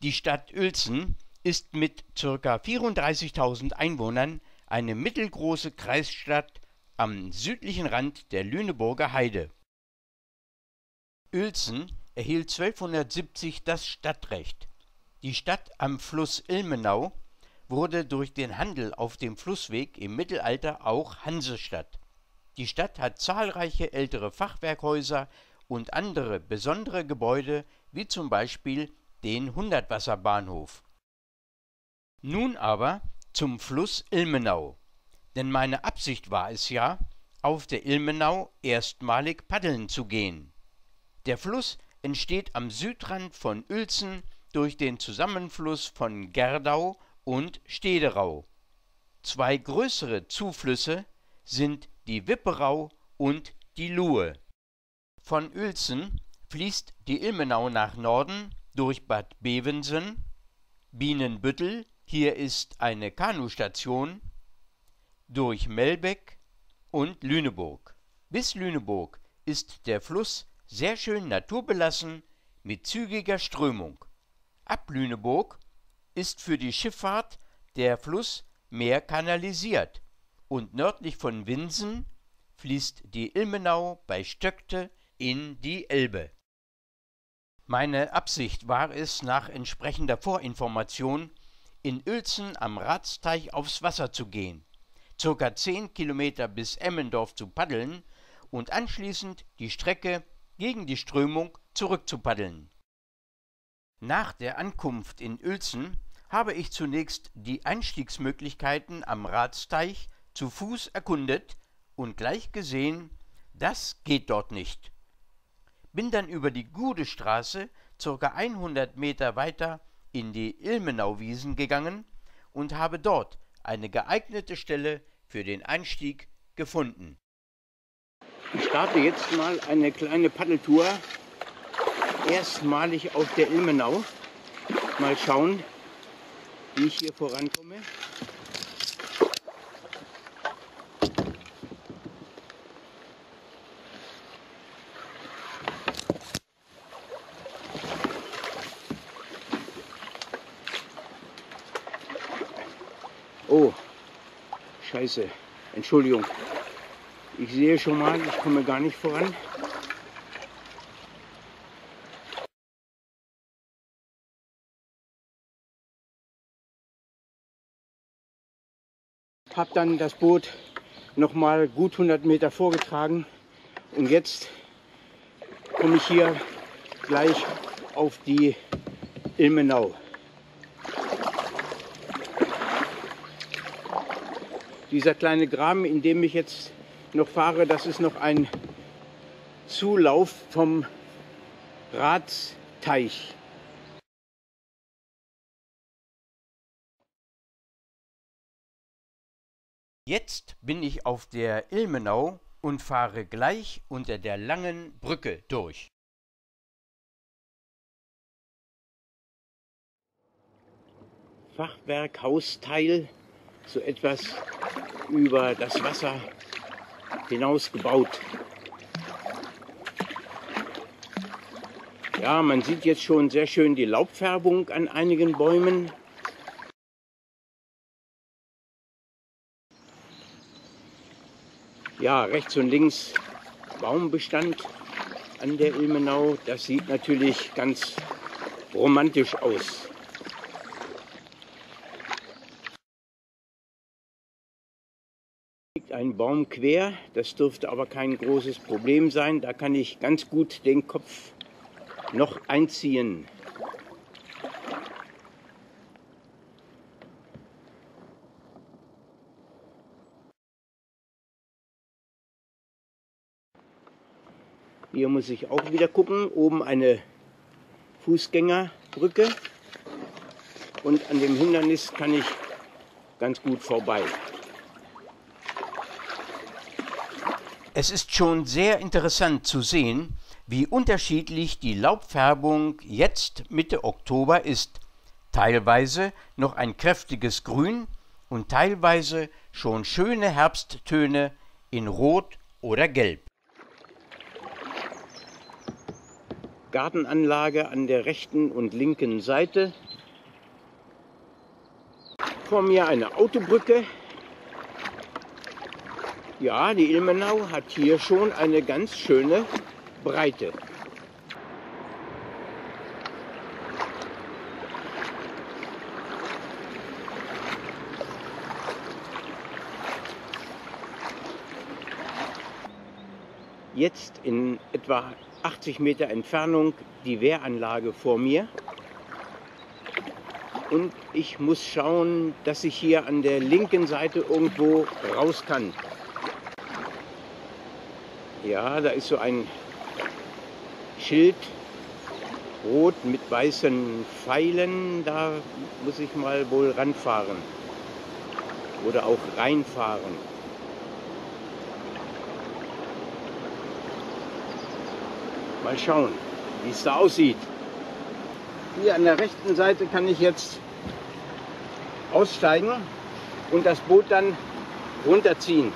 Die Stadt Uelzen ist mit ca. 34.000 Einwohnern eine mittelgroße Kreisstadt am südlichen Rand der Lüneburger Heide. Uelzen erhielt 1270 das Stadtrecht. Die Stadt am Fluss Ilmenau wurde durch den Handel auf dem Flussweg im Mittelalter auch Hansestadt. Die Stadt hat zahlreiche ältere Fachwerkhäuser und andere besondere Gebäude, wie zum Beispiel den Hundertwasserbahnhof. Nun aber zum Fluss Ilmenau. Denn meine Absicht war es ja, auf der Ilmenau erstmalig paddeln zu gehen. Der Fluss entsteht am Südrand von Uelzen durch den Zusammenfluss von Gerdau und Stederau. Zwei größere Zuflüsse sind die Wipperau und die Luhe. Von Uelzen fließt die Ilmenau nach Norden durch Bad Bevensen, Bienenbüttel, hier ist eine Kanustation, durch Melbeck und Lüneburg. Bis Lüneburg ist der Fluss sehr schön naturbelassen mit zügiger Strömung. Ab Lüneburg ist für die Schifffahrt der Fluss mehr kanalisiert und nördlich von Winsen fließt die Ilmenau bei Stöckte in die Elbe. Meine Absicht war es, nach entsprechender Vorinformation in Uelzen am Ratsteich aufs Wasser zu gehen, circa 10 Kilometer bis Emmendorf zu paddeln und anschließend die Strecke gegen die Strömung zurückzupaddeln. Nach der Ankunft in Uelzen habe ich zunächst die Einstiegsmöglichkeiten am Ratsteich zu Fuß erkundet und gleich gesehen, das geht dort nicht bin dann über die Gudestraße ca. 100 Meter weiter in die Ilmenauwiesen gegangen und habe dort eine geeignete Stelle für den Einstieg gefunden. Ich starte jetzt mal eine kleine Paddeltour, erstmalig auf der Ilmenau. Mal schauen, wie ich hier vorankomme. Oh, scheiße. Entschuldigung. Ich sehe schon mal, ich komme gar nicht voran. Hab dann das Boot noch mal gut 100 Meter vorgetragen und jetzt komme ich hier gleich auf die Ilmenau. Dieser kleine Graben, in dem ich jetzt noch fahre, das ist noch ein Zulauf vom Ratsteich. Jetzt bin ich auf der Ilmenau und fahre gleich unter der langen Brücke durch. Fachwerkhausteil so etwas über das Wasser hinaus gebaut. Ja, man sieht jetzt schon sehr schön die Laubfärbung an einigen Bäumen. Ja, rechts und links Baumbestand an der Ilmenau. Das sieht natürlich ganz romantisch aus. Ein Baum quer. Das dürfte aber kein großes Problem sein. Da kann ich ganz gut den Kopf noch einziehen. Hier muss ich auch wieder gucken. Oben eine Fußgängerbrücke. Und an dem Hindernis kann ich ganz gut vorbei. Es ist schon sehr interessant zu sehen, wie unterschiedlich die Laubfärbung jetzt Mitte Oktober ist. Teilweise noch ein kräftiges Grün und teilweise schon schöne Herbsttöne in Rot oder Gelb. Gartenanlage an der rechten und linken Seite. Vor mir eine Autobrücke. Ja, die Ilmenau hat hier schon eine ganz schöne Breite. Jetzt in etwa 80 Meter Entfernung die Wehranlage vor mir. Und ich muss schauen, dass ich hier an der linken Seite irgendwo raus kann. Ja, da ist so ein Schild, rot mit weißen Pfeilen. Da muss ich mal wohl ranfahren oder auch reinfahren. Mal schauen, wie es da aussieht. Hier an der rechten Seite kann ich jetzt aussteigen und das Boot dann runterziehen,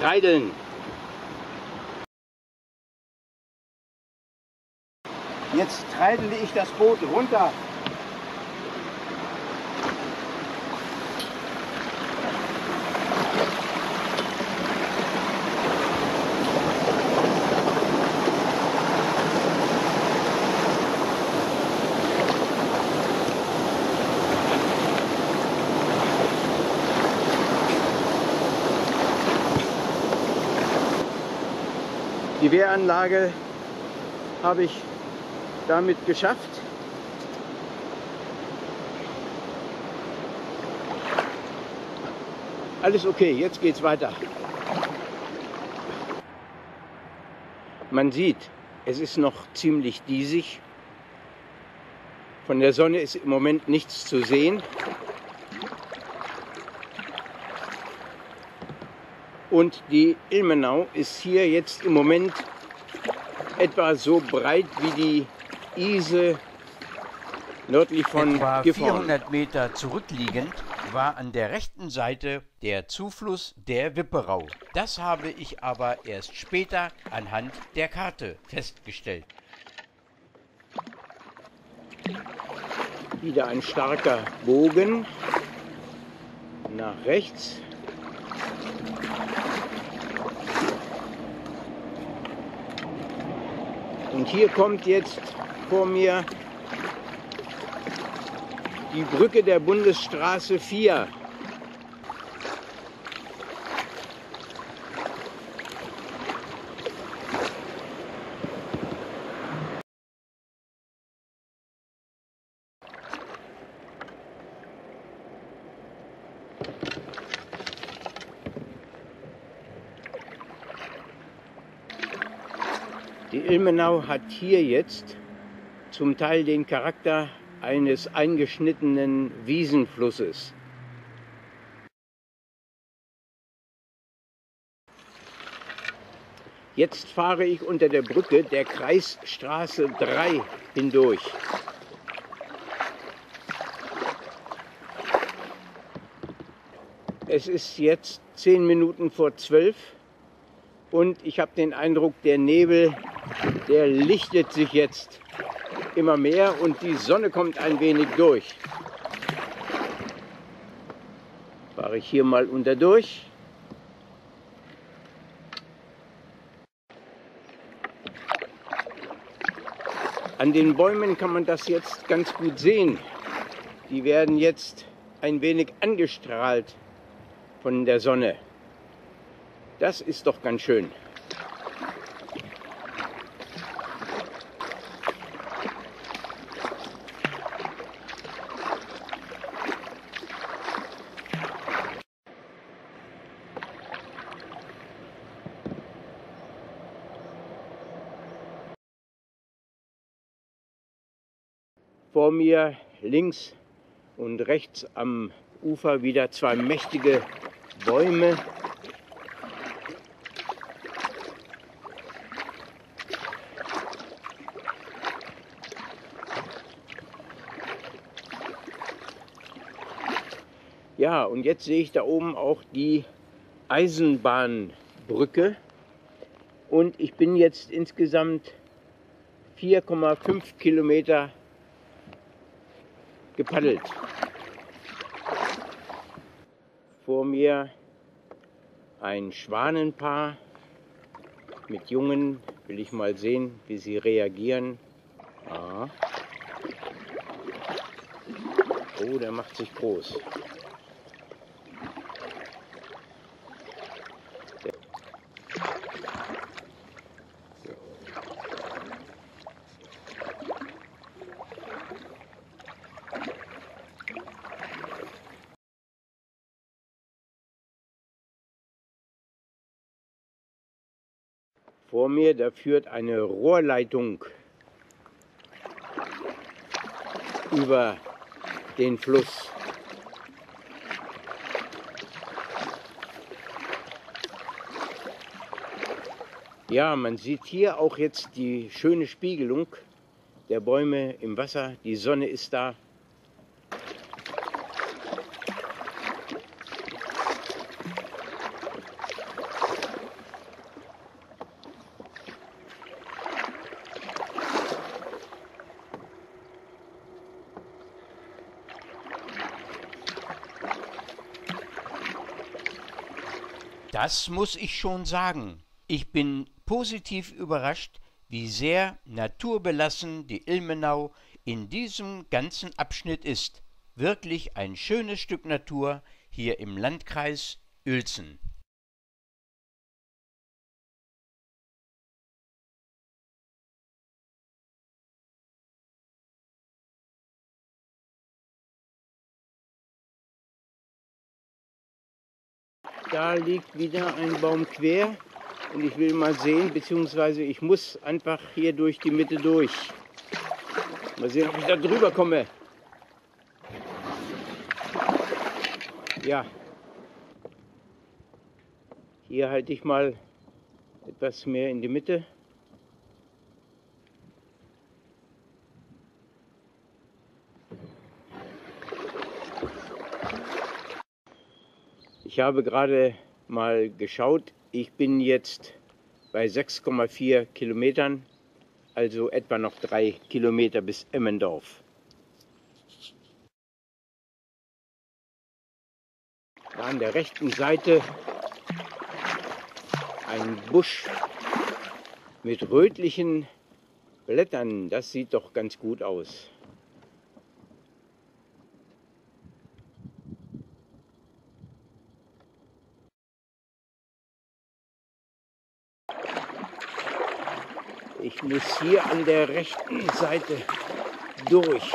treideln. Jetzt treidele ich das Boot runter. Die Wehranlage habe ich damit geschafft. Alles okay, jetzt geht's weiter. Man sieht, es ist noch ziemlich diesig. Von der Sonne ist im Moment nichts zu sehen. Und die Ilmenau ist hier jetzt im Moment etwa so breit wie die Ise nördlich von Etwa Gifhorn. 400 Meter zurückliegend war an der rechten Seite der Zufluss der Wipperau. Das habe ich aber erst später anhand der Karte festgestellt. Wieder ein starker Bogen nach rechts. Und hier kommt jetzt vor mir die Brücke der Bundesstraße 4. Die Ilmenau hat hier jetzt zum Teil den Charakter eines eingeschnittenen Wiesenflusses. Jetzt fahre ich unter der Brücke der Kreisstraße 3 hindurch. Es ist jetzt zehn Minuten vor zwölf und ich habe den Eindruck, der Nebel, der lichtet sich jetzt immer mehr und die Sonne kommt ein wenig durch. Fahre ich hier mal unter durch. An den Bäumen kann man das jetzt ganz gut sehen. Die werden jetzt ein wenig angestrahlt von der Sonne. Das ist doch ganz schön. Vor mir links und rechts am Ufer wieder zwei mächtige Bäume. Ja, und jetzt sehe ich da oben auch die Eisenbahnbrücke. Und ich bin jetzt insgesamt 4,5 Kilometer gepaddelt. Vor mir ein Schwanenpaar mit Jungen. Will ich mal sehen, wie sie reagieren. Ah. Oh, der macht sich groß. Vor mir, da führt eine Rohrleitung über den Fluss. Ja, man sieht hier auch jetzt die schöne Spiegelung der Bäume im Wasser. Die Sonne ist da. Das muss ich schon sagen. Ich bin positiv überrascht, wie sehr naturbelassen die Ilmenau in diesem ganzen Abschnitt ist. Wirklich ein schönes Stück Natur hier im Landkreis Uelzen. Da liegt wieder ein Baum quer und ich will mal sehen, beziehungsweise ich muss einfach hier durch die Mitte durch. Mal sehen, ob ich da drüber komme. Ja. Hier halte ich mal etwas mehr in die Mitte. Ich habe gerade mal geschaut, ich bin jetzt bei 6,4 Kilometern, also etwa noch drei Kilometer bis Emmendorf. An der rechten Seite ein Busch mit rötlichen Blättern, das sieht doch ganz gut aus. Ich muss hier an der rechten Seite durch.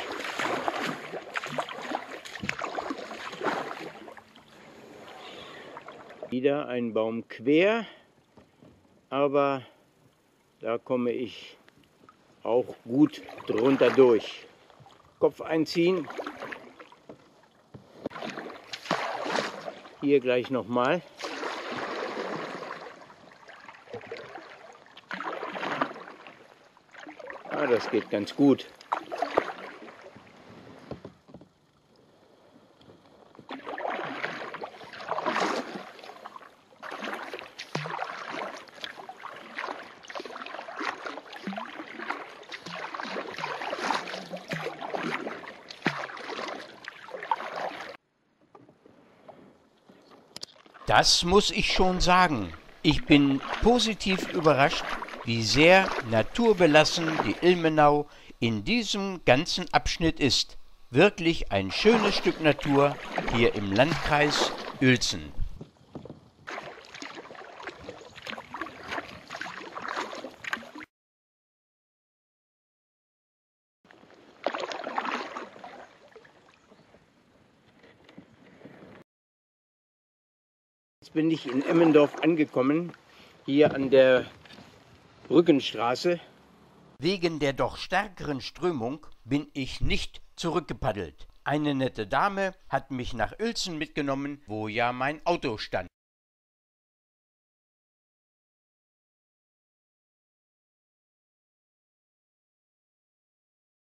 Wieder ein Baum quer, aber da komme ich auch gut drunter durch. Kopf einziehen. Hier gleich nochmal. Das geht ganz gut. Das muss ich schon sagen. Ich bin positiv überrascht, wie sehr naturbelassen die Ilmenau in diesem ganzen Abschnitt ist. Wirklich ein schönes Stück Natur hier im Landkreis Uelzen. Jetzt bin ich in Emmendorf angekommen, hier an der Brückenstraße. Wegen der doch stärkeren Strömung bin ich nicht zurückgepaddelt. Eine nette Dame hat mich nach Uelzen mitgenommen, wo ja mein Auto stand.